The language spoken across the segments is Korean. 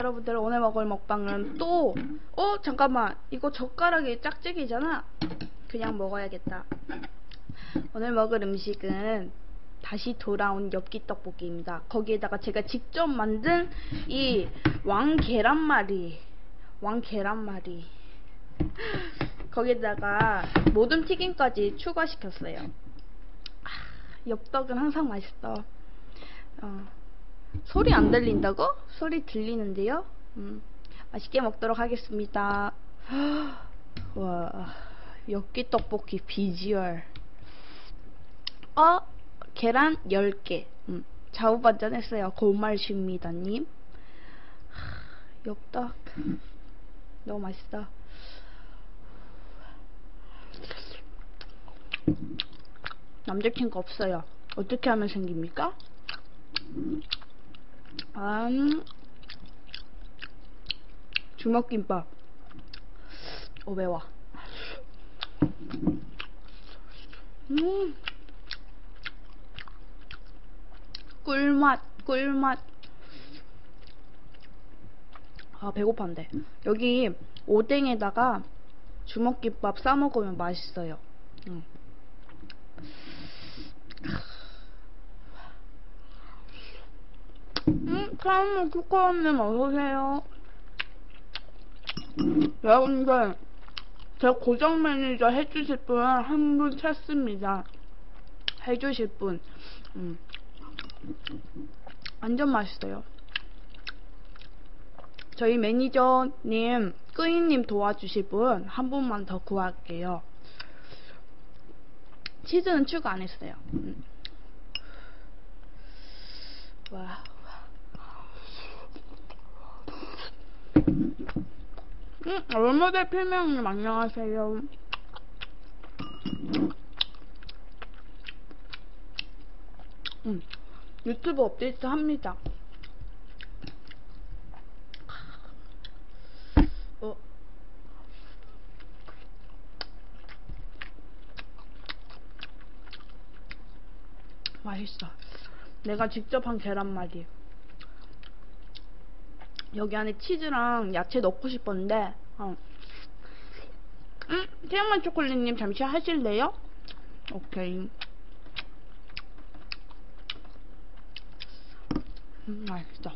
여러분들 오늘 먹을 먹방은 또 어? 잠깐만 이거 젓가락이 짝짝이잖아. 그냥 먹어야겠다. 오늘 먹을 음식은 다시 돌아온 엽기 떡볶이입니다. 거기에다가 제가 직접 만든 이 왕 계란말이 왕 계란말이. 거기에다가 모든 튀김까지 추가시켰어요. 아, 엽떡은 항상 맛있어. 어. 소리 안 들린다고? 소리 들리는데요? 음, 맛있게 먹도록 하겠습니다. 와, 엽기 떡볶이 비주얼. 어, 계란 10개. 음, 좌우반전 했어요. 고말십니다님. 엽떡. 너무 맛있어. 남자친구 없어요. 어떻게 하면 생깁니까? 음, 주먹김밥. 오, 매워. 음, 꿀맛, 꿀맛. 아, 배고판데. 여기 오뎅에다가 주먹김밥 싸먹으면 맛있어요. 음. 음, 사람 쿠커님 어서오세요. 여러분들, 제 고정 매니저 해주실 분 한 분 찾습니다. 해주실 분. 음. 완전 맛있어요. 저희 매니저님, 끄이님 도와주실 분 한 분만 더 구할게요. 치즈는 추가 안 했어요. 음. 와. 음, 롤모델 필명님 안녕하세요. 음, 유튜브 업데이트 합니다. 어. 맛있어. 내가 직접 한 계란말이. 여기 안에 치즈랑 야채 넣고 싶었는데, 어. 음, 태양만 초콜릿님 잠시 하실래요? 오케이. 음, 맛있어.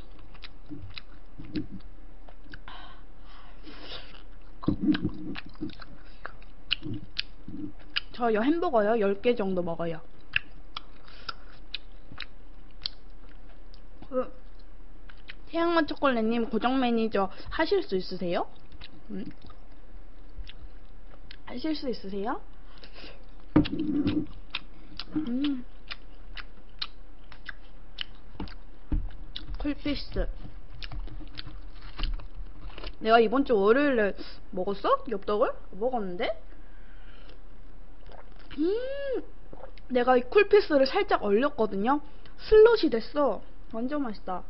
저요 햄버거요 10개 정도 먹어요. 음. 태양맛 초콜릿님 고정 매니저 하실 수 있으세요? 음. 하실 수 있으세요? 음. 쿨피스. 내가 이번 주 월요일에 먹었어? 엽떡을? 먹었는데? 음. 내가 이 쿨피스를 살짝 얼렸거든요? 슬롯이 됐어. 완전 맛있다.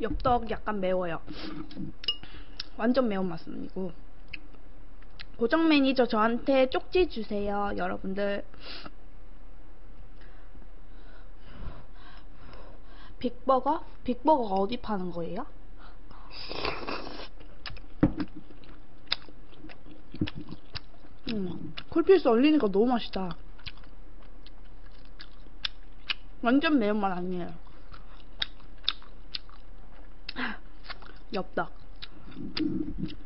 엽떡 약간 매워요. 완전 매운맛은 아니고. 고정 매니저 저한테 쪽지 주세요, 여러분들. 빅버거? 빅버거가 어디 파는 거예요? 음, 콜피스 얼리니까 너무 맛있다. 완전 매운맛 아니에요. 엽떡.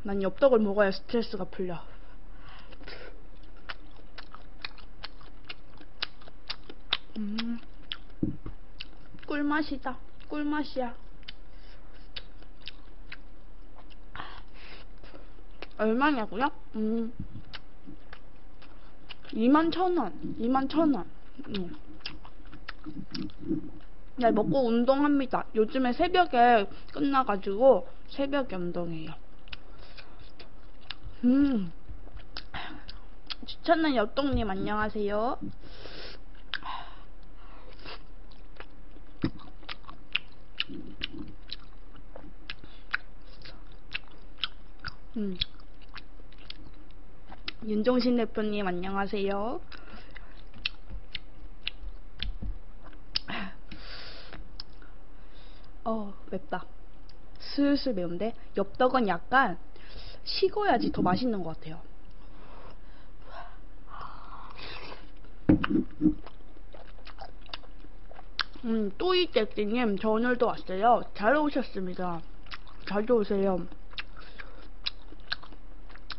난 엽떡을 먹어야 스트레스가 풀려. 음, 꿀맛이다. 꿀맛이야. 얼마냐고요? 음, 2만 천원. 2만 천원. 음. 네, 먹고 운동합니다. 요즘에 새벽에 끝나가지고 새벽에 운동해요. 음. 추천은 엽떡님 안녕하세요. 음. 윤종신 대표님 안녕하세요. 맵다. 슬슬 매운데 엽떡은 약간 식어야지 더 맛있는 것 같아요. 음, 또이떼띠님, 저 오늘도 왔어요. 잘 오셨습니다. 자주 오세요.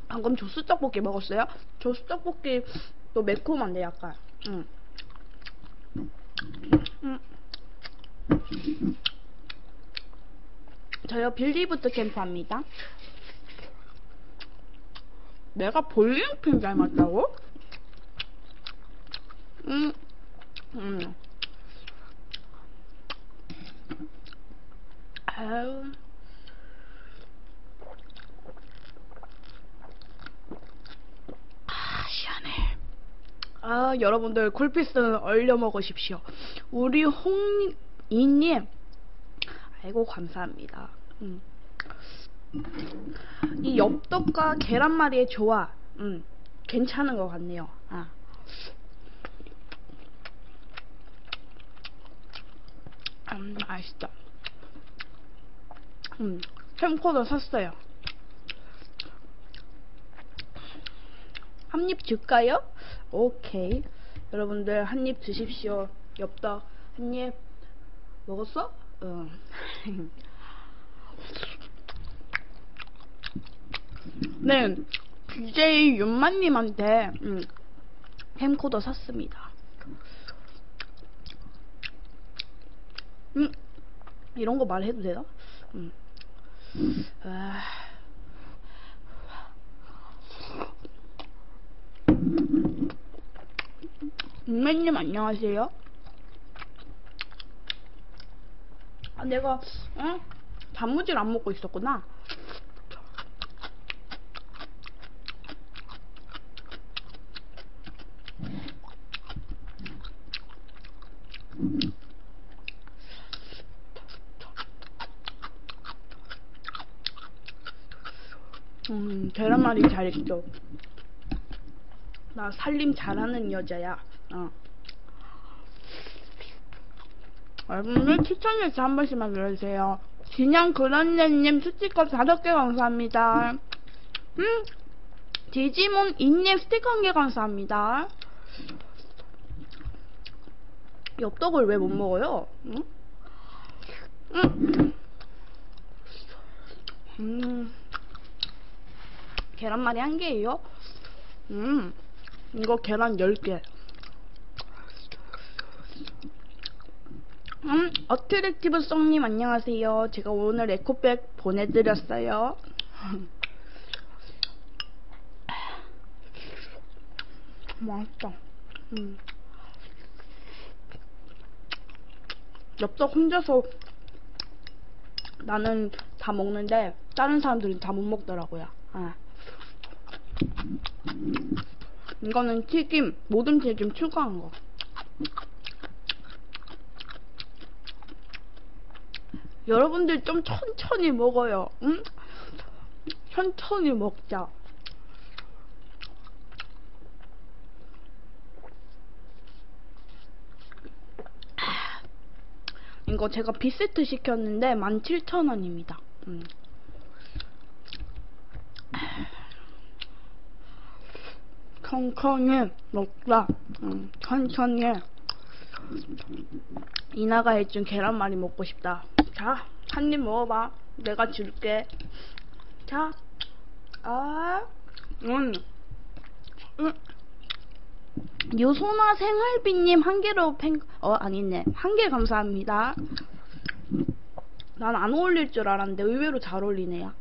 방금 조스 떡볶이 먹었어요? 조스 떡볶이 또 매콤한데 약간. 음. 음. 저요 빌리부트 캠프 합니다. 내가 볼링핀 닮았다고? 음, 음. 아유. 아, 시원해. 아, 여러분들 굴피스는 얼려 먹으십시오. 우리 홍이님, 아이고, 감사합니다. 음. 이 엽떡과 계란말이의 조화, 음, 괜찮은 것 같네요. 아. 음, 맛있다. 음, 캠코더 샀어요. 한 입 줄까요? 오케이. 여러분들 한 입 드십시오. 엽떡 한 입 먹었어? 응. 네, BJ 윤만님한테 음, 캠코더 샀습니다. 음, 이런 거 말해도 되나? 음. 아. 윤만님 안녕하세요. 아, 내가, 어? 단무지를 안 먹고 있었구나. 음, 계란말이 잘했죠. 나 살림 잘하는 여자야. 어. 여러분들 추천해서 한 번씩만 눌러주세요. 진영 그런네님 스티커 다섯 개 감사합니다. 음, 디지몬 인님 스티커 한 개 감사합니다. 엽떡을 왜 못 먹어요? 응? 음. 음. 계란말이 한 개예요? 음. 이거 계란 10개. 음, 어트랙티브 송님 안녕하세요. 제가 오늘 에코백 보내드렸어요. 맛있다. 음. 엽떡 혼자서 나는 다 먹는데 다른 사람들은 다 못 먹더라고요. 아. 이거는 튀김, 모든 튀김 추가한 거. 여러분들 좀 천천히 먹어요. 응? 천천히 먹자. 이거 제가 비세트 시켰는데 17,000원입니다. 음. 천천히 먹자. 음, 천천히. 이나가 해준 계란말이 먹고 싶다. 자, 한 입 먹어봐. 내가 줄게. 자, 아, 음, 음. 요소나 생활비님 한 개로 팬, 어, 아니네. 한 개 감사합니다. 난 안 어울릴 줄 알았는데 의외로 잘 어울리네요.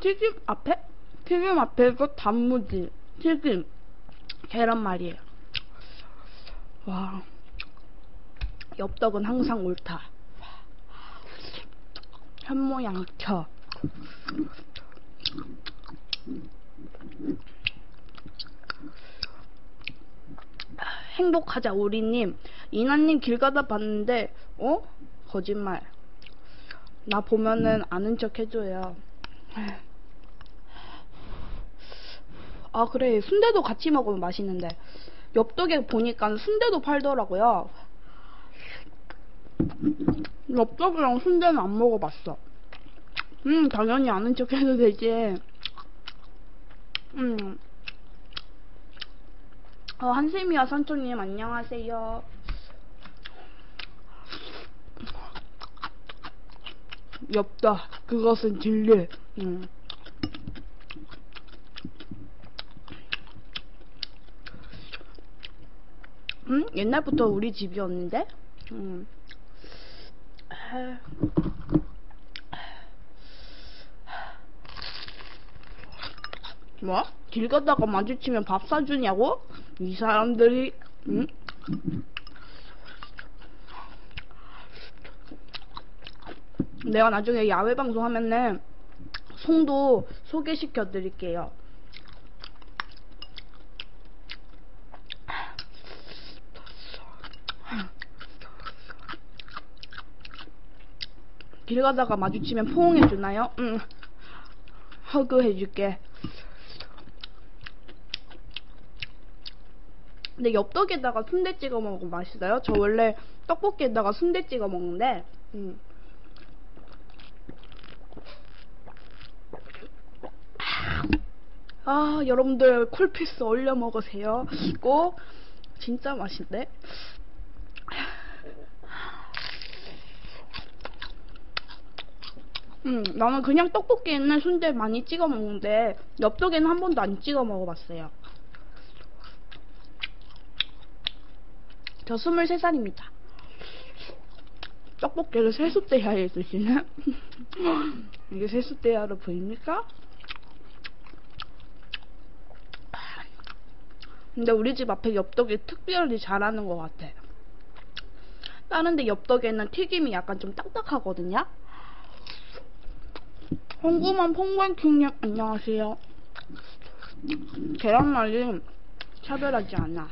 튀김 앞에? 튀김 앞에서 단무지, 튀김, 계란말이에요. 와. 엽떡은 항상 옳다. 현모양처. 행복하자 우리님 이나님 길 가다 봤는데 어? 거짓말 나 보면은 아는 척 해줘요 아 그래 순대도 같이 먹으면 맛있는데 엽떡에 보니까 순대도 팔더라고요 엽떡이랑 순대는 안 먹어봤어. 음, 당연히 아는 척 해도 되지. 음. 어, 한세미와 산초님, 안녕하세요. 엽다. 그것은 진리. 음. 음? 옛날부터 우리 집이었는데? 음. 뭐? 길 가다가 마주치면 밥 사주냐고? 이 사람들이, 응? 내가 나중에 야외 방송하면은 송도 소개시켜 드릴게요. 길 가다가 마주치면 포옹해 주나요? 응. 허그 해줄게. 근데 엽떡에다가 순대 찍어 먹으면 맛있어요. 저 원래 떡볶이에다가 순대 찍어 먹는데, 음. 아, 여러분들 쿨피스 올려 먹으세요. 꼭 진짜 맛있대. 음, 나는 그냥 떡볶이에는 순대 많이 찍어 먹는데 엽떡에는 한 번도 안 찍어 먹어봤어요. 저 23살입니다. 떡볶이를 세숫대야에 드시네? 이게 세숫대야로 보입니까? 근데 우리 집 앞에 엽떡이 특별히 잘하는 것 같아. 다른 데 엽떡에는 튀김이 약간 좀 딱딱하거든요? 홍구만 퐁광킹님 안녕하세요. 계란말이 차별하지 않아.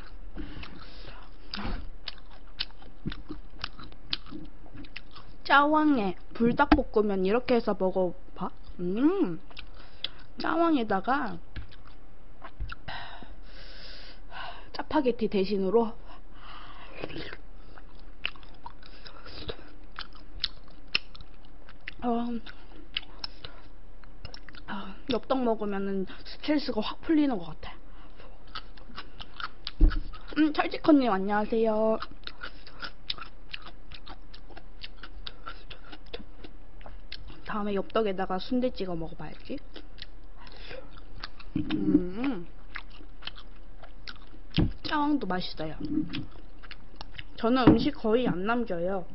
짜왕에 불닭볶음면 이렇게 해서 먹어봐. 음, 짜왕에다가 짜파게티 대신으로 어, 아, 엽떡 먹으면은 스트레스가 확 풀리는 것 같아. 음, 찰지커님 안녕하세요. 다음에 엽떡에다가 순대 찍어 먹어봐야지. 음, 짜왕도 맛있어요. 저는 음식 거의 안 남겨요.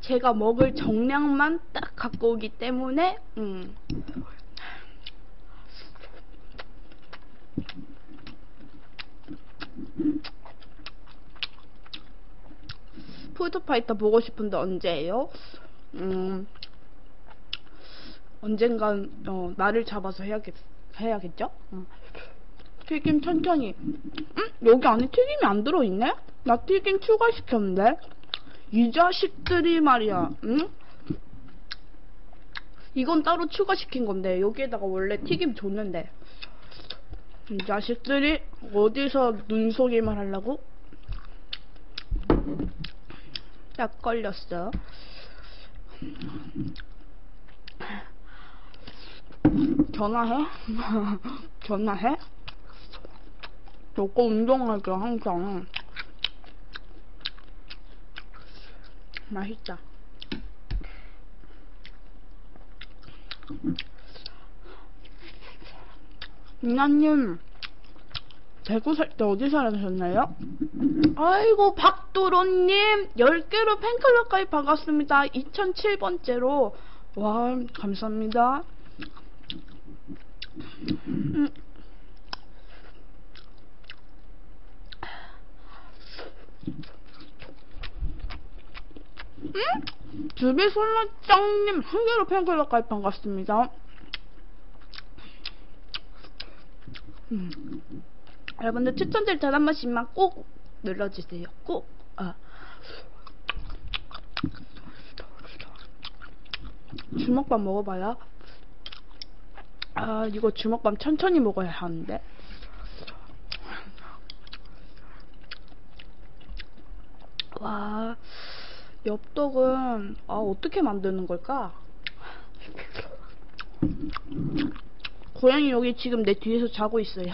딱 제가 먹을 정량만 딱 갖고 오기 때문에 음. 푸드파이터 보고 싶은데 언제예요? 음, 언젠간 어, 날을 잡아서 해야겠, 해야겠죠? 음. 튀김 천천히. 음? 여기 안에 튀김이 안 들어있네? 나 튀김 추가시켰는데? 이 자식들이 말이야, 응? 이건 따로 추가시킨 건데, 여기에다가 원래 튀김 줬는데. 이 자식들이 어디서 눈속임을 하려고? 딱 걸렸어. 전화해? 전화해? 저거 운동하죠, 항상. 맛있다. 이나님, 대구 살 때 어디 살아셨나요? 아이고, 박도로님, 10개로 팬클럽 가입 반갑습니다. 2007번째로. 와, 감사합니다. 음. 응? 주비 솔라짱님 한 개로 팬클럽 가입 반갑습니다. 음. 여러분들 추천 절차 한 번씩만 꼭 눌러주세요. 꼭. 아. 주먹밥 먹어봐야. 아 이거 주먹밥 천천히 먹어야 하는데. 와, 엽떡은, 아, 어떻게 만드는 걸까? 고양이 여기 지금 내 뒤에서 자고 있어요.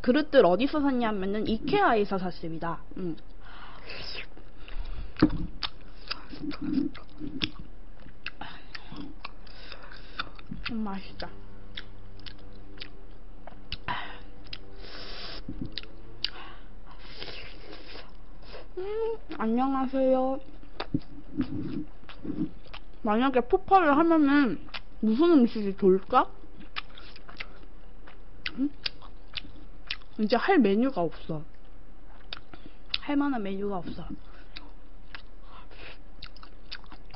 그릇들 어디서 샀냐면은 이케아에서 샀습니다. 음. 음, 맛있다. 음, 안녕하세요. 만약에 폭발을 하면은 무슨 음식이 좋을까? 음? 이제 할 메뉴가 없어. 할 만한 메뉴가 없어.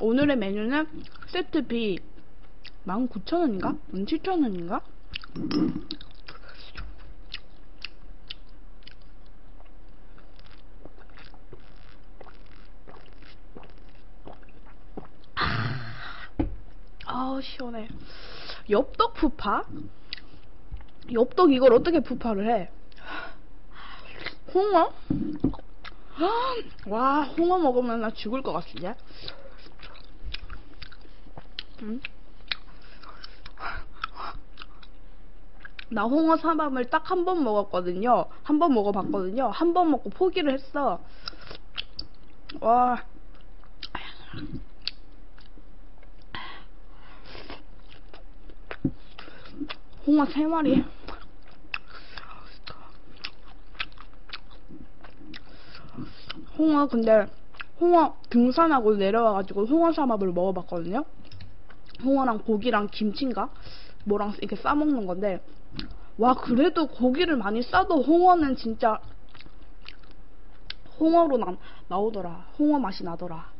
오늘의 메뉴는 세트 B 19,000원인가? 17,000원인가? 아 시원해. 엽떡 푸파? 엽떡 이걸 어떻게 푸파를 해? 홍어? 와 홍어 먹으면 나 죽을 것 같은데? 음? 나 홍어 사밥을 딱 한 번 먹었거든요. 한 번 먹어봤거든요. 한 번 먹고 포기를 했어. 와. 홍어 세 마리. 홍어 근데 홍어 등산하고 내려와가지고 홍어 삼합을 먹어봤거든요. 홍어랑 고기랑 김치인가 뭐랑 이렇게 싸 먹는 건데 와 그래도 고기를 많이 싸도 홍어는 진짜 홍어로 나, 나오더라. 홍어 맛이 나더라.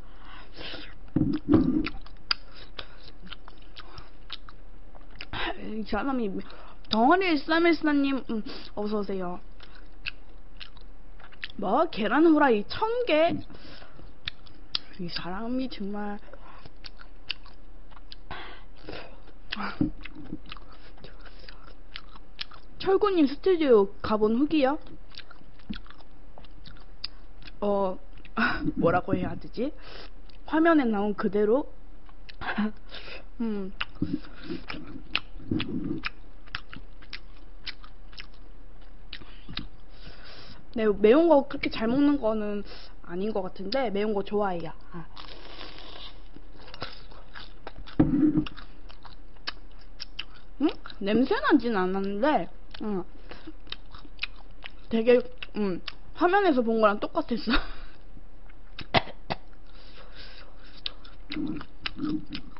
이 사람이 덩어리 쌈일사님 음, 어서 오세요. 뭐 계란 후라이 천 개. 이 사람이 정말 철구님 스튜디오 가본 후기요? 어 뭐라고 해야 되지? 화면에 나온 그대로 음 네, 매운 거 그렇게 잘 먹는 거는 아닌 것 같은데 매운 거 좋아해요. 아. 응? 냄새 나진 않았는데, 응. 되게, 음, 화면에서 본 거랑 똑같았어.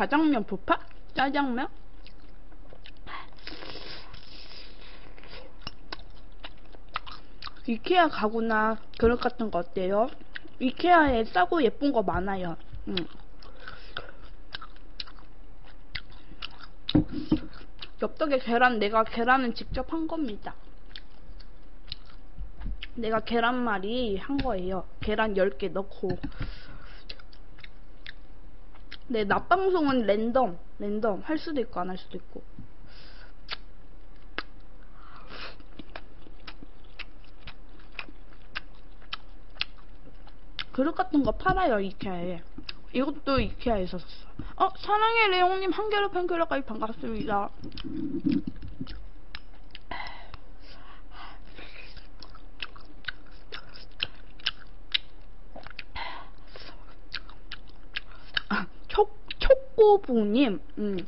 자장면 부파? 짜장면? 이케아 가구나 그릇 같은 거 어때요? 이케아에 싸고 예쁜 거 많아요. 음. 엽떡에 계란 내가 계란은 직접 한 겁니다. 내가 계란말이 한 거예요. 계란 10개 넣고. 네, 낮 방송은 랜덤, 랜덤. 할 수도 있고, 안 할 수도 있고. 그릇 같은 거 팔아요, 이케아에. 이것도 이케아에서 샀어. 어, 사랑해, 레옹님, 한겨레 팬클럽까지 반갑습니다. 아, 촉, 촉고부님, 음.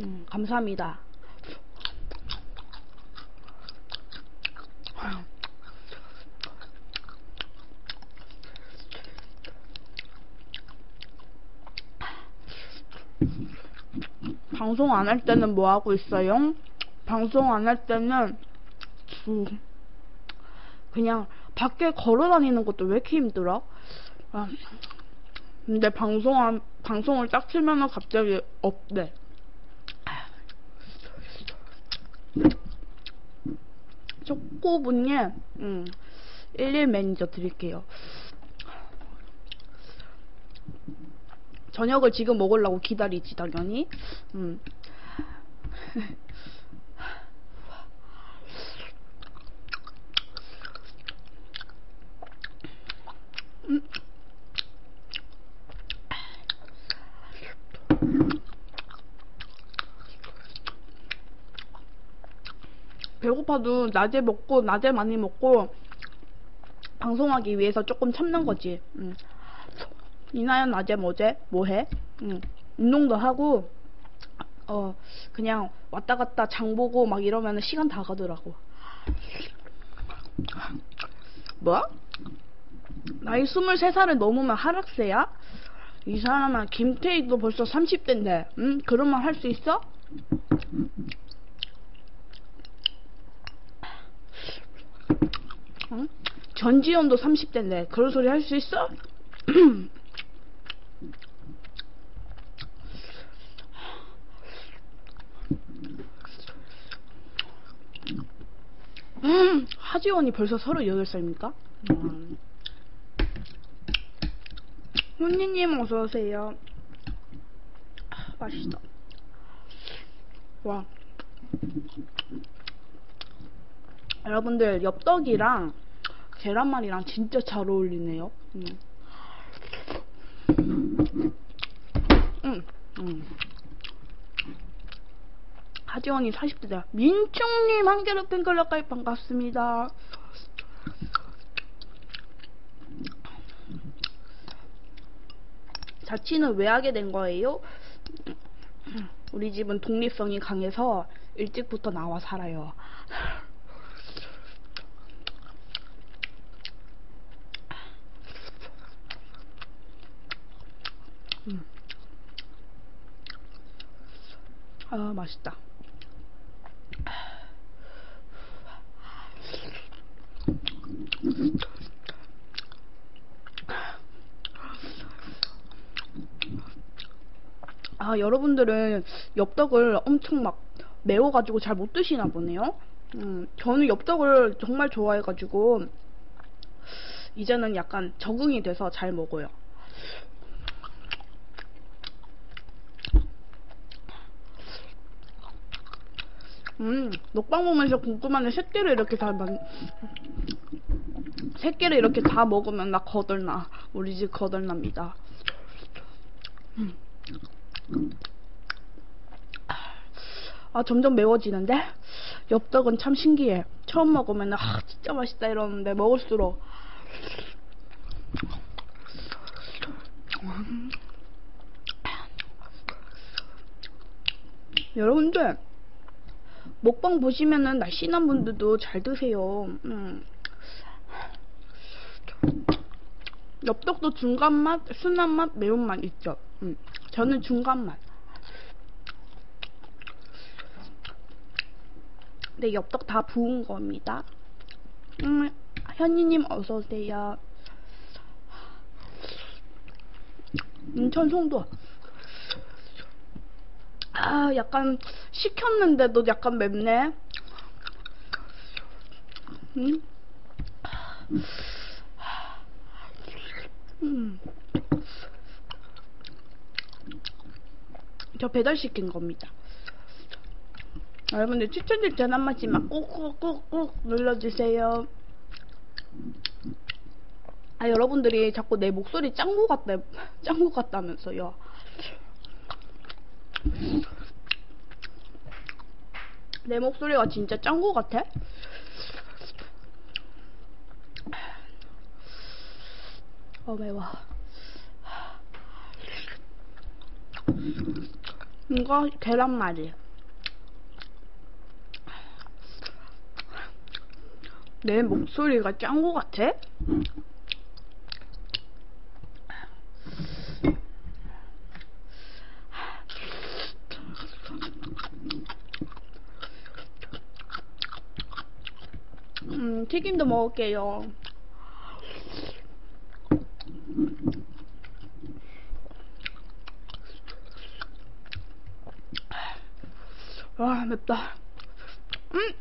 음, 감사합니다. 방송 안 할 때는 뭐 하고 있어요? 방송 안 할 때는 주 그냥 밖에 걸어 다니는 것도 왜 이렇게 힘들어? 근데 방송한, 방송을 딱 틀면은 갑자기 없대. 네. 초코분님, 음, 1일 매니저 드릴게요. 저녁을 지금 먹으려고 기다리지, 당연히. 음. 음. 배고파도 낮에 먹고 낮에 많이 먹고 방송하기 위해서 조금 참는 거지. 음. 이나연 낮에 뭐제? 뭐해? 음. 운동도 하고 어 그냥 왔다 갔다 장 보고 막 이러면 시간 다 가더라고. 뭐? 나이 23살을 넘으면 하락세야? 이 사람아 김태희도 벌써 30대인데 응? 그런 말 할 수 있어? 응? 전지현도 30대인데 그런 소리 할 수 있어? 음, 하지원이 벌써 38살입니까? 음. 훈니님 어서오세요. 맛있다. 와. 여러분들, 엽떡이랑 계란말이랑 진짜 잘 어울리네요. 음. 음, 음. 하지원이 40대다. 민충님 한 개로 팬클럽 가입 반갑습니다. 자취는 왜 하게 된 거예요? 우리 집은 독립성이 강해서 일찍부터 나와 살아요. 음. 아, 맛있다. 아, 여러분들은 엽떡을 엄청 막 매워가지고 잘 못 드시나 보네요. 음, 저는 엽떡을 정말 좋아해가지고, 이제는 약간 적응이 돼서 잘 먹어요. 음, 녹방 보면서 궁금한데 새끼를 이렇게 다 만, 새끼를 이렇게 다 먹으면 나 거덜나. 우리 집 거덜납니다. 음. 아, 점점 매워지는데? 엽떡은 참 신기해. 처음 먹으면, 아, 진짜 맛있다 이러는데, 먹을수록. 여러분들, 먹방 보시면은 날씬한 분들도 잘 드세요. 음. 엽떡도 중간 맛, 순한 맛, 매운 맛 있죠. 음. 저는 중간 맛. 네, 엽떡 다 부은 겁니다. 음, 현이님 어서 오세요. 인천 송도. 아, 약간 식혔는데도 약간 맵네. 음. 음. 저 배달시킨 겁니다. 여러분들 추천들 전한 번씩만 꾹꾹꾹꾹 눌러주세요. 아 여러분들이 자꾸 내 목소리 짱구 같다 짱구 같다면서요. 내 목소리가 진짜 짱구 같아? 어 매워. 이거 계란말이. 내 목소리가 짱구 같아? 음, 튀김도 먹을게요. 와, 맵다. 음!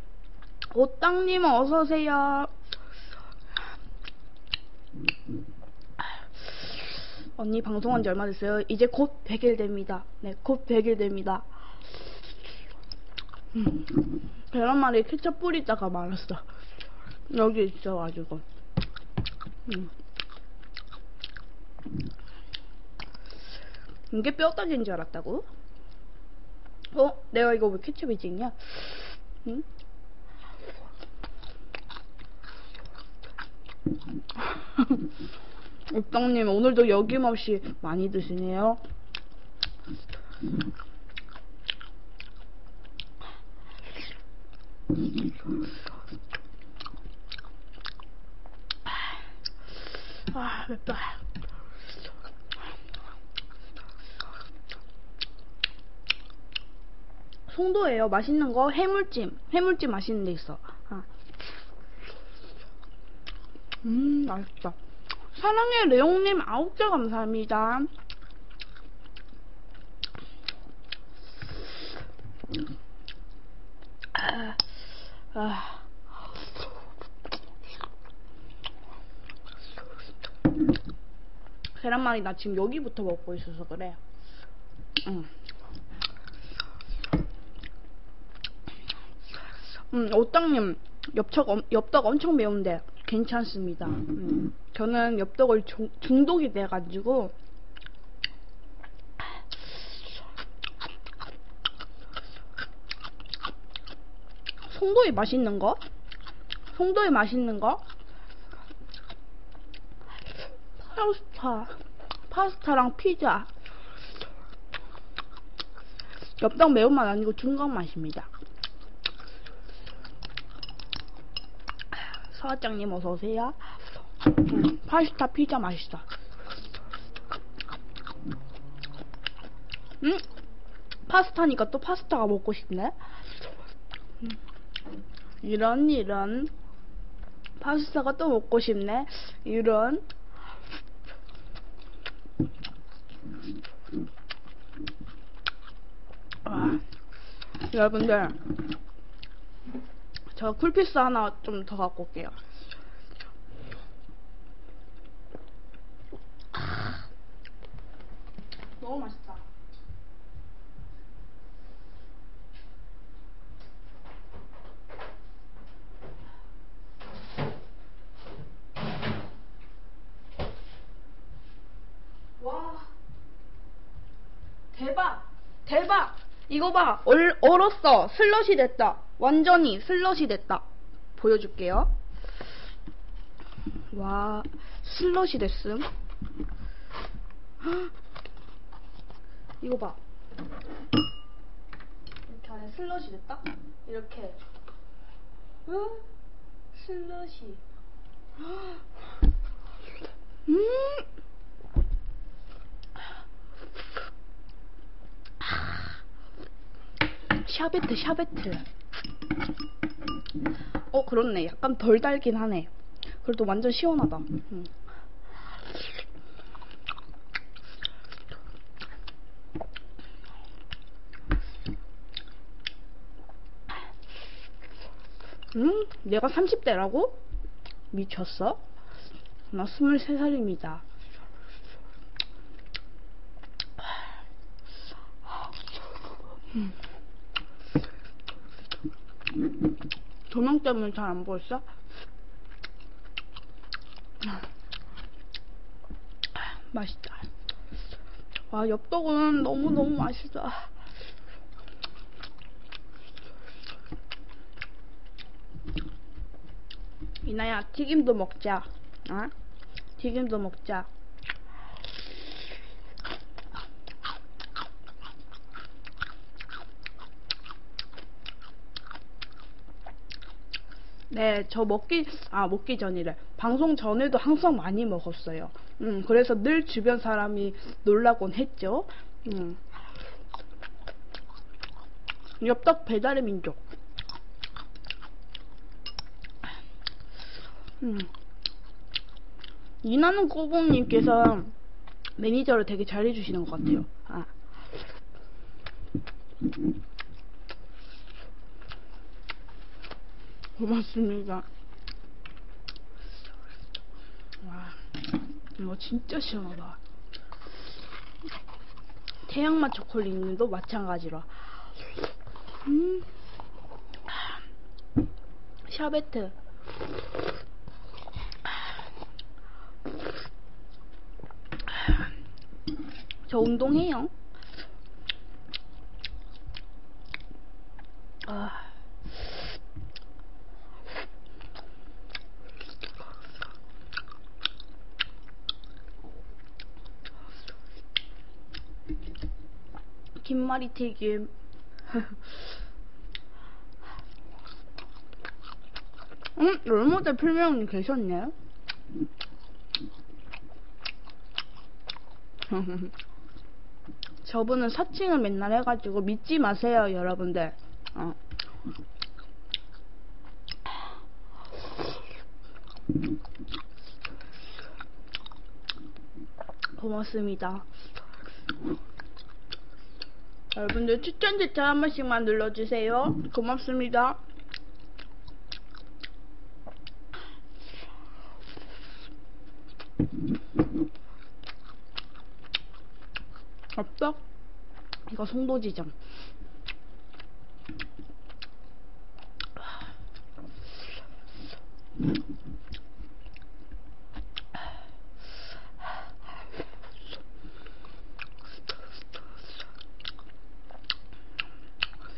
오땅님 어서오세요. 언니 방송한 지 얼마 됐어요? 이제 곧 100일 됩니다. 네, 곧 100일 됩니다. 음, 계란말이 케첩 뿌리다가 말았어. 여기 있어가지고. 음. 이게 뼈다귀인 줄 알았다고? 어? 내가 이거 왜 케첩이 찍냐? 응? 옥당님 오늘도 여김없이 많이 드시네요. 아 맵다. 송도예요. 맛있는 거 해물찜. 해물찜 맛있는 데 있어. 아. 음 맛있다. 사랑해 레옹님 아홉 개 감사합니다. 아, 아. 계란말이 나 지금 여기부터 먹고 있어서 그래. 응. 음, 오땅님 엽떡, 엄- 엽떡 엄청 매운데 괜찮습니다. 음, 저는 엽떡을 중, 중독이 돼가지고 송도에 맛있는 거? 송도에 맛있는 거? 파스타 파스타랑 피자 엽떡 매운맛 아니고 중간 맛입니다. 서화장님 어서오세요. 음, 파스타 피자 맛있다. 음? 파스타니까 또 파스타가 먹고 싶네. 음, 이런 이런 파스타가 또 먹고 싶네. 이런 아, 여러분들 저 쿨피스 하나 좀 더 갖고 올게요. 너무 맛있다. 와. 대박! 대박! 이거 봐! 얼, 얼었어! 슬럿이 됐다! 완전히 슬럿이 됐다! 보여줄게요. 와, 슬럿이 됐음. 헉! 이거 봐. 이렇게 안에 슬럿이 됐다? 이렇게. 응? 슬럿이. 헉! 음! 샤베트 샤베트 어 그렇네 약간 덜 달긴 하네 그래도 완전 시원하다 음. 음? 내가 30대라고? 미쳤어? 나 23살입니다 조명 때문에 잘 안 보였어? 맛있다. 와, 엽떡은 너무너무 맛있다. 이나야, 튀김도 먹자. 어? 튀김도 먹자. 네, 저 먹기, 아, 먹기 전이래. 방송 전에도 항상 많이 먹었어요. 음, 그래서 늘 주변 사람이 놀라곤 했죠. 음. 엽떡 배달의 민족. 음. 이나는 꼬봉님께서 매니저를 되게 잘해주시는 것 같아요. 아. 고맙습니다. 와, 이거 진짜 시원하다. 태양맛 초콜릿도 마찬가지로. 음, 샤베트. 저 운동해요. 아. 김말이 튀김. 음, 롤모델 필명님 계셨네. 저분은 사칭을 맨날 해가지고 믿지 마세요, 여러분들. 어. 고맙습니다. 여러분들 추천 추천 한 번씩만 눌러주세요. 고맙습니다. 없어? 이거 송도지점.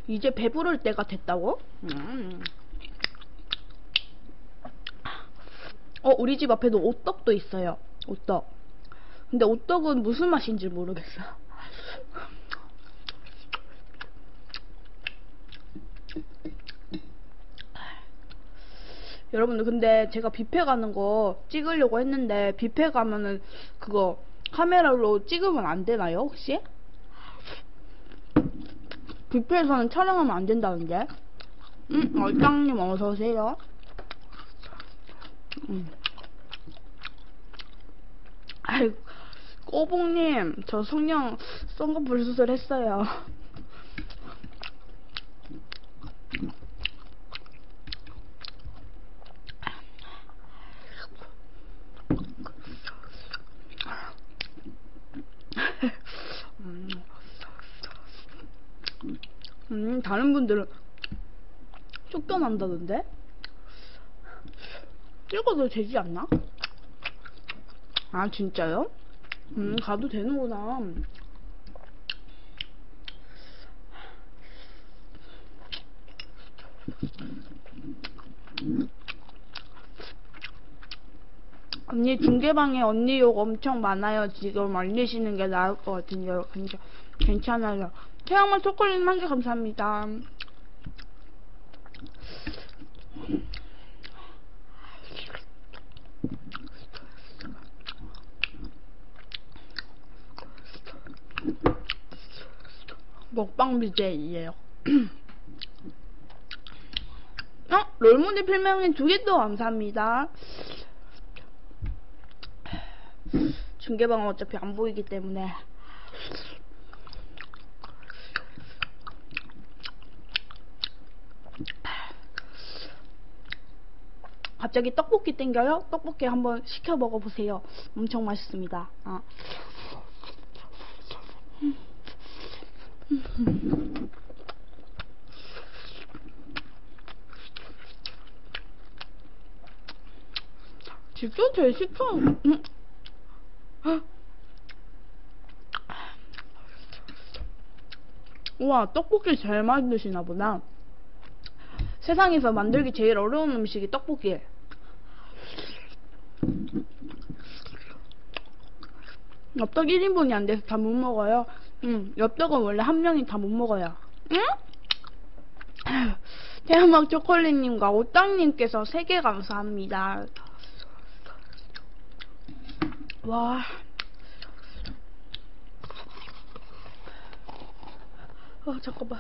이제 배부를 때가 됐다고? 음. 어, 우리 집 앞에도 오떡도 있어요. 오떡. 근데 오떡은 무슨 맛인지 모르겠어. 여러분들 근데 제가 뷔페 가는 거 찍으려고 했는데 뷔페 가면은 그거 카메라로 찍으면 안 되나요 혹시? 뷔페에서는 촬영하면 안 된다는데? 응? 얼짱님 어서 오세요. 음. 아이, 꼬봉님, 저 성냥 썬거 불수술 했어요. 음. 음, 다른 분들은 쫓겨난다던데? 찍어도 되지 않나? 아, 진짜요? 음, 가도 되는구나. 언니 중계방에 언니 욕 엄청 많아요. 지금 알리시는 게 나을 것 같은데요. 괜찮, 괜찮아요. 태양만 초콜릿 한 개 감사합니다. 먹방 BJ예요. 어? 롤모델 필명인 두개 또 감사합니다. 중계방은 어차피 안 보이기 때문에. 갑자기 떡볶이 땡겨요? 떡볶이 한번 시켜 먹어보세요. 엄청 맛있습니다. 어. 직접 제시켜. 음. 우와, 떡볶이 제일 많이 드시나 보다. 세상에서 만들기 제일 어려운 음식이 떡볶이에 엽떡 1인분이 안 돼서 다 못 먹어요. 응, 엽떡은 원래 한 명이 다 못 먹어요. 응? 대한막 초콜릿님과 오땅님께서 3개 감사합니다. 와. 어, 잠깐만.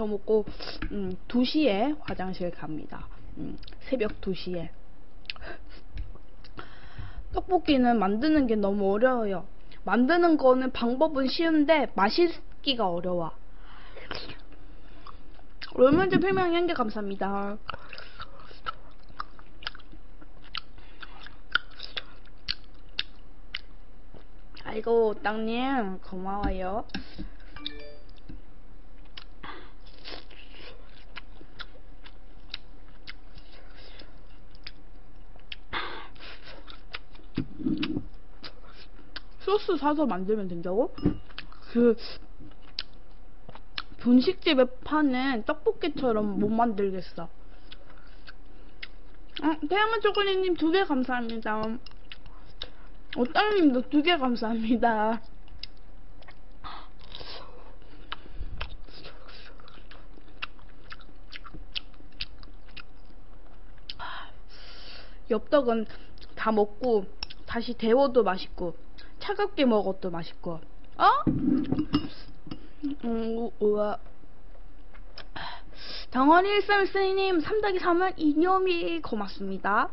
제쳐먹고 음, 2시에 화장실 갑니다. 음, 새벽 2시에. 떡볶이는 만드는 게 너무 어려워요. 만드는 거는 방법은 쉬운데 맛있기가 어려워. 얼마나 필명 한개 감사합니다. 아이고 땅님 고마워요. 소스 사서 만들면 된다고? 그 분식집에 파는 떡볶이처럼 못 만들겠어. 어, 태양은 초콜릿님 두 개 감사합니다. 오땅님도 두 개 감사합니다. 엽떡은 다 먹고 다시 데워도 맛있고 차갑게 먹어도 맛있고. 어? 음, 우- 우와. 덩어리 쌤쌤님 3닭이 3은 이념이 고맙습니다.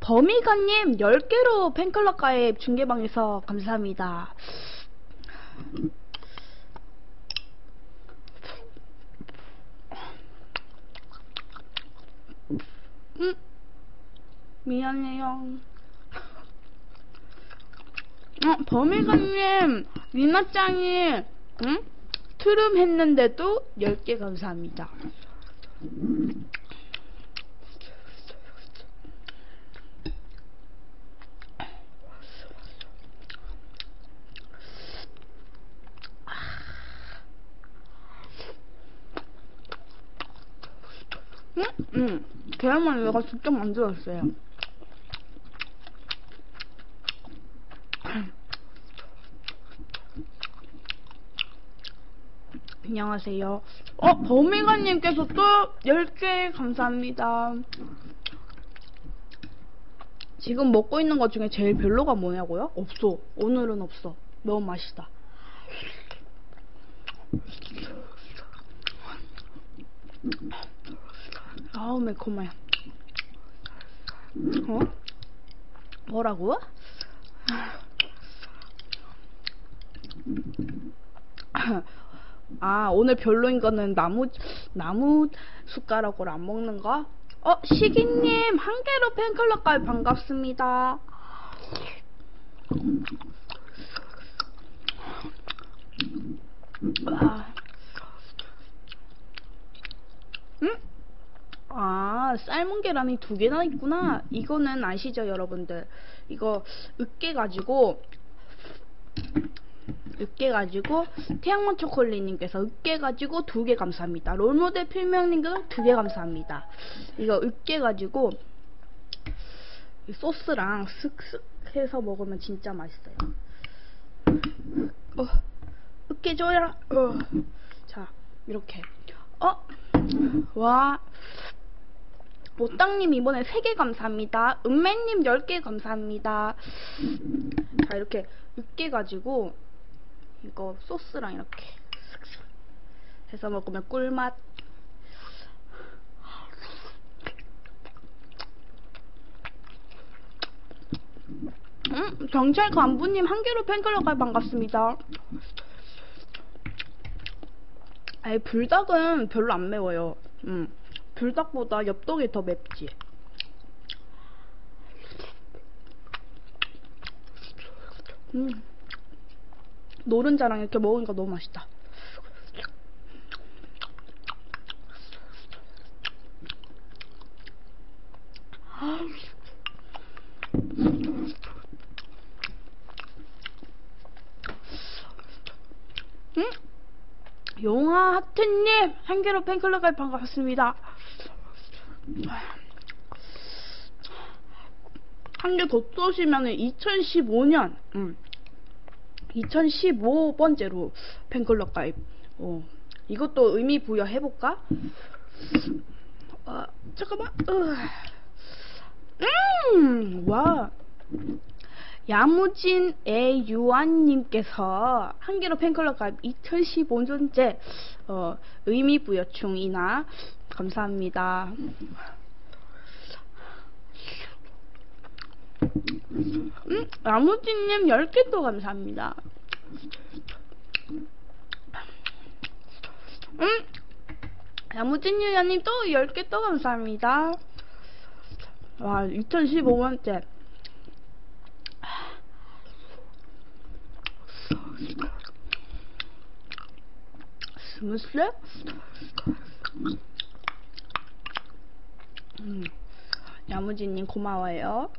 범이가님 10개로 팬클럽 가입 중계방에서 감사합니다. 음, 미안해요 어, 범이가님, 리나짱이, 응? 트름 했는데도 10개 감사합니다. 응? 응. 계란말 내가 직접 만들었어요. 안녕하세요. 어, 범이가님께서 또 10개 감사합니다. 지금 먹고 있는 것 중에 제일 별로가 뭐냐고요? 없어. 오늘은 없어. 너무 맛있다. 아우, 매콤해. 어? 뭐라고? 아, 오늘 별로인 거는 나무, 나무 숟가락으로 안 먹는 거? 어, 시기님, 한 개로 팬클럽 가입 반갑습니다. 아. 응? 아, 삶은 계란이 두 개나 있구나. 이거는 아시죠, 여러분들? 이거 으깨 가지고 으깨가지고 태양만 초콜릿님께서 으깨가지고 두 개 감사합니다. 롤모델 필명님께서 두 개 감사합니다. 이거 으깨가지고 이 소스랑 슥슥 해서 먹으면 진짜 맛있어요. 어, 으깨줘야. 어. 자, 이렇게. 어, 와. 모땅님 이번에 3개 감사합니다. 은매님 10개 감사합니다. 자, 이렇게 으깨 가지고 이거 소스랑 이렇게 해서 먹으면 꿀맛. 음, 경찰 간부님 한 개로 팬클럽 가입 반갑습니다. 아니 불닭은 별로 안 매워요. 음, 불닭보다 엽떡이 더 맵지. 음. 노른자랑 이렇게 먹으니까 너무 맛있다. 음? 용화 하트님 한 개로 팬클럽 가입 반갑습니다. 한 개 더 쏘시면 2015년 음, 2015번째로 팬클럽 가입. 어, 이것도 의미 부여해볼까? 어, 잠깐만. 으. 음, 와. 야무진 애유안님께서 한 개로 팬클럽 가입 2015년째 어, 의미 부여 중이나 감사합니다. 음, 나무진님 10개 또 감사합니다. 음, 야무진유야님 또 10개 또 감사합니다. 와, 2015번째. 스무스? 음, 야무지님 고마워요.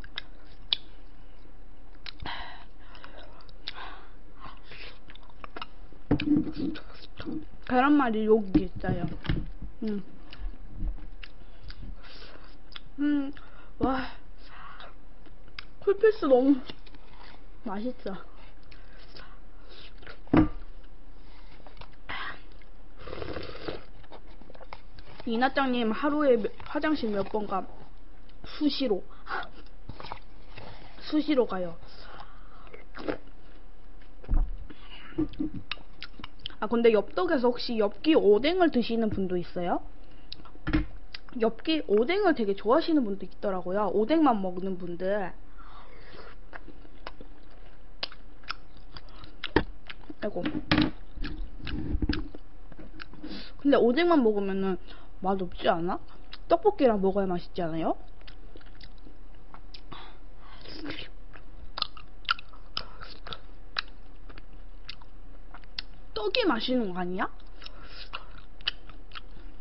계란말이 여기 있어요. 음. 음, 와. 쿨피스 너무 맛있어. 이나짱님 하루에 몇- 화장실 몇 번 가? 수시로. 수시로 가요. 아, 근데 엽떡에서 혹시 엽기 오뎅을 드시는 분도 있어요? 엽기 오뎅을 되게 좋아하시는 분도 있더라고요. 오뎅만 먹는 분들. 아이고. 근데 오뎅만 먹으면은 맛 없지 않아? 떡볶이랑 먹어야 맛있지 않아요? 맛있는 거 아니야?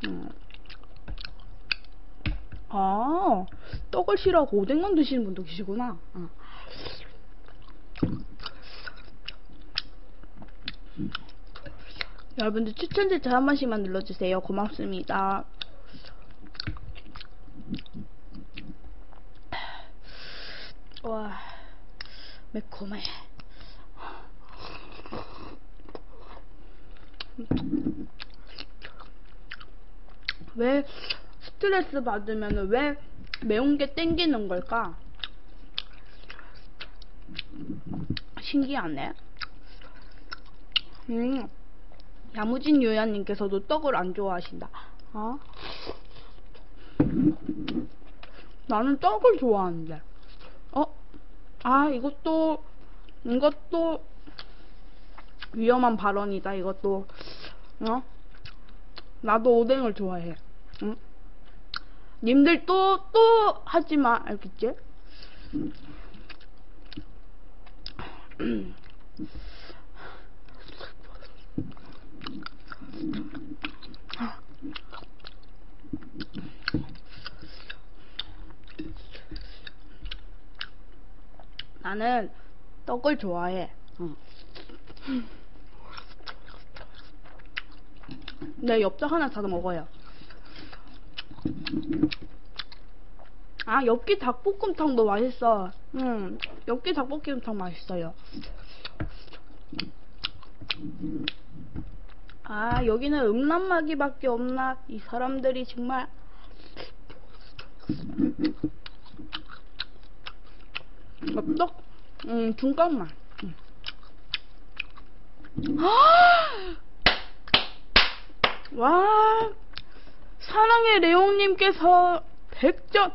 음. 아, 떡을 싫어하고 오뎅만 드시는 분도 계시구나. 어. 여러분들 추천 제차 한 번씩만 눌러주세요. 고맙습니다. 와, 매콤해. 왜 스트레스 받으면 왜 매운 게 땡기는 걸까? 신기하네. 음, 야무진 요야님께서도 떡을 안 좋아하신다. 어? 나는 떡을 좋아하는데. 어? 아, 이것도, 이것도 위험한 발언이다, 이것도. 어? 나도 오뎅을 좋아해. 응? 님들 또, 또 하지 마. 알겠지? 나는 떡을 좋아해. 응. 네, 엽떡 하나 사서 먹어요. 아, 엽기 닭볶음탕도 맛있어. 음, 엽기 닭볶음탕 맛있어요. 아, 여기는 음란마귀밖에 없나? 이 사람들이 정말. 엽떡? 음, 중간만. 음. 와, 사랑의 레옹님께서 100점,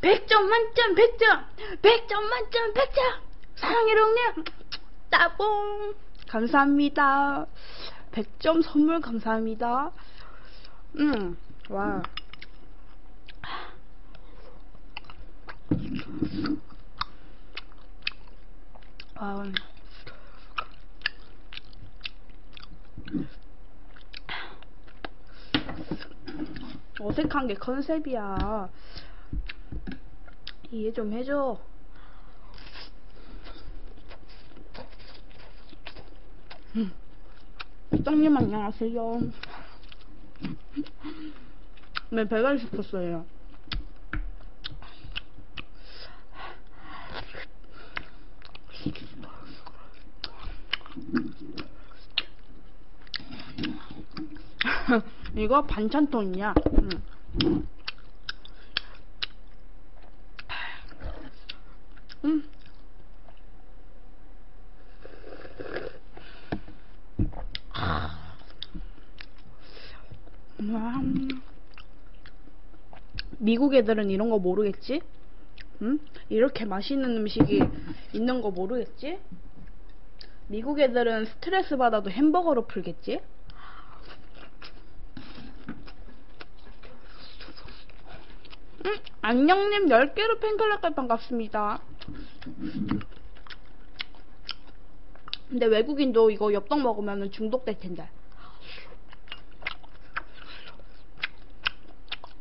100점 만점, 100점, 100점 만점, 100점! 사랑의 레옹님, 따봉! 감사합니다. 100점 선물 감사합니다. 음, 와. 와. 어색한 게 컨셉이야. 이해 좀 해줘. 음. 부장님 안녕하세요. 네, 배달 시켰어요. 이거 반찬통이야. 음. 음. 음. 미국 애들은 이런 거 모르겠지? 응? 이렇게 맛있는 음식이 있는 거 모르겠지? 미국 애들은 스트레스 받아도 햄버거로 풀겠지? 응? 안녕님 10개로 팬클럽 반갑습니다. 근데 외국인도 이거 엽떡 먹으면 중독될 텐데.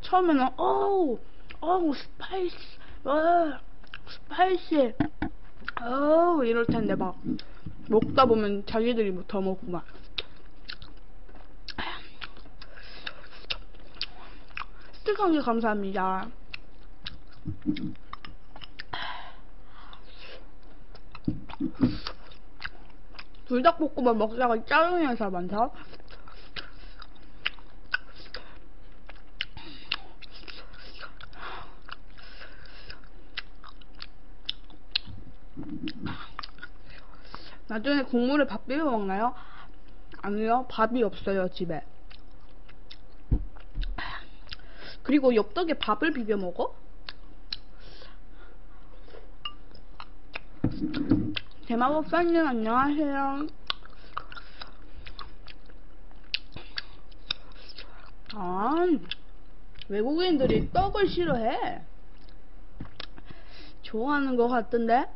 처음에는 어우 어우 스파이스 어 스파이시 어우 이럴 텐데 막 먹다 보면 자기들이 뭐더 먹고 막 스틱한 게 감사합니다. 불닭볶음밥 먹다가 짜증이 나서 많다. 나중에 국물에 밥 비벼 먹나요? 아니요, 밥이 없어요, 집에. 그리고 엽떡에 밥을 비벼 먹어? 대마법사님 안녕하세요. 아, 외국인들이 떡을 싫어해. 좋아하는 것 같던데?